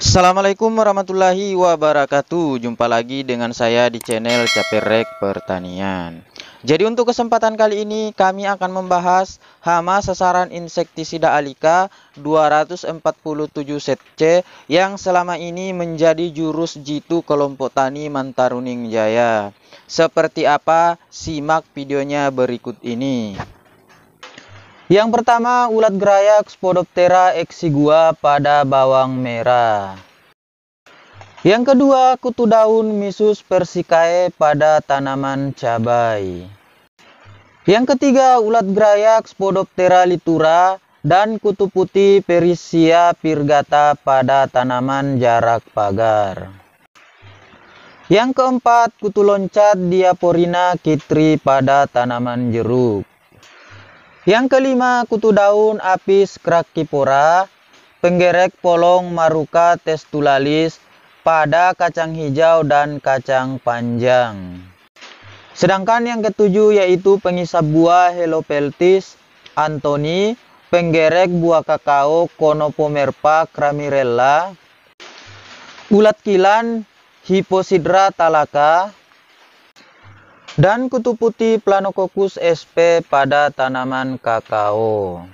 Assalamualaikum warahmatullahi wabarakatuh. Jumpa lagi dengan saya di channel Caperek Pertanian. Jadi untuk kesempatan kali ini kami akan membahas hama sasaran insektisida Alika 247 set Yang selama ini menjadi jurus jitu kelompok tani Mantaruning Jaya. Seperti apa? Simak videonya berikut ini yang pertama, ulat gerayak Spodoptera exigua pada bawang merah. Yang kedua, kutu daun Misus persicae pada tanaman cabai. Yang ketiga, ulat gerayak Spodoptera litura dan kutu putih Perisia pirgata pada tanaman jarak pagar. Yang keempat, kutu loncat Diaporina kitri pada tanaman jeruk. Yang kelima, kutu daun apis krakipora, penggerek polong maruka testulalis pada kacang hijau dan kacang panjang. Sedangkan yang ketujuh yaitu pengisap buah Helopeltis antoni, penggerek buah kakao Conopomerpa cramirella, ulat kilan Hiposidra talaka, dan kutu putih Planococcus sp pada tanaman kakao.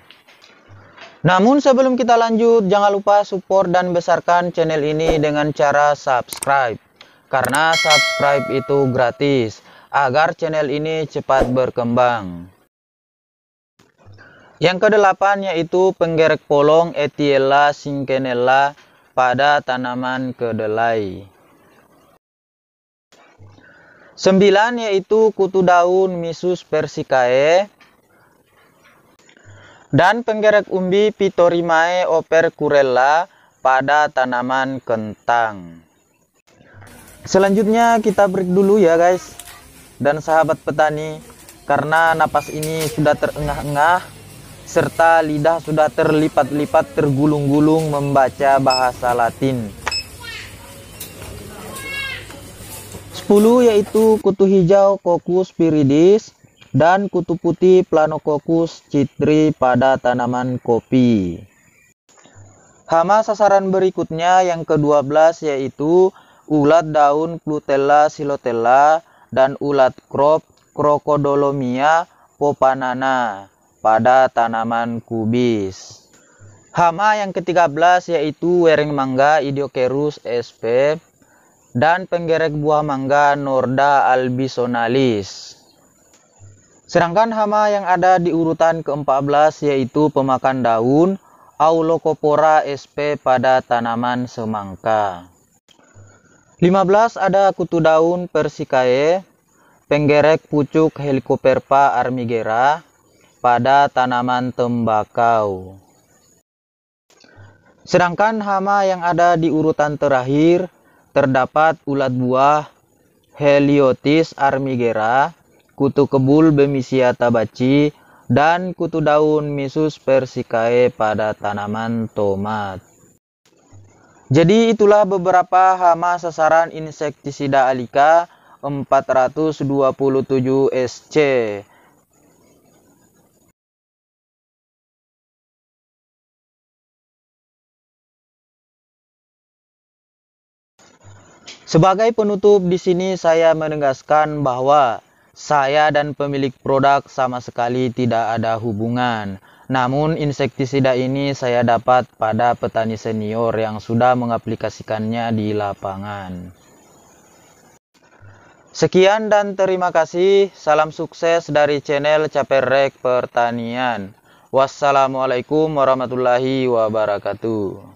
Namun sebelum kita lanjut, jangan lupa support dan besarkan channel ini dengan cara subscribe. Karena subscribe itu gratis, agar channel ini cepat berkembang. Yang kedelapan yaitu penggerek polong Etiella cinquenella pada tanaman kedelai. Sembilan yaitu kutu daun Misus persicae dan penggerek umbi Pitorimae opercurella pada tanaman kentang. Selanjutnya kita break dulu ya guys dan sahabat petani karena napas ini sudah terengah-engah serta lidah sudah terlipat-lipat tergulung-gulung membaca bahasa Latin. 10 yaitu kutu hijau Coccus viridis dan kutu putih Planococcus citri pada tanaman kopi. Hama sasaran berikutnya yang ke-12 yaitu ulat daun Plutella silotella dan ulat crop Crocodolomia popanana pada tanaman kubis. Hama yang ke-13 yaitu wereng mangga Idiokerus sp dan penggerek buah mangga Norda albisonalis. Sedangkan hama yang ada di urutan ke-14 yaitu pemakan daun Aulocopora sp pada tanaman semangka. 15 ada kutu daun Persicae, penggerek pucuk Helicoperpa armigera pada tanaman tembakau. Sedangkan hama yang ada di urutan terakhir terdapat ulat buah Heliotis armigera, kutu kebul Bemisia tabaci, dan kutu daun Misus persicae pada tanaman tomat. Jadi itulah beberapa hama sasaran insektisida Alika 427 SC Sebagai penutup di sini saya menegaskan bahwa saya dan pemilik produk sama sekali tidak ada hubungan. Namun insektisida ini saya dapat pada petani senior yang sudah mengaplikasikannya di lapangan. Sekian dan terima kasih. Salam sukses dari channel Caperrek Pertanian. Wassalamualaikum warahmatullahi wabarakatuh.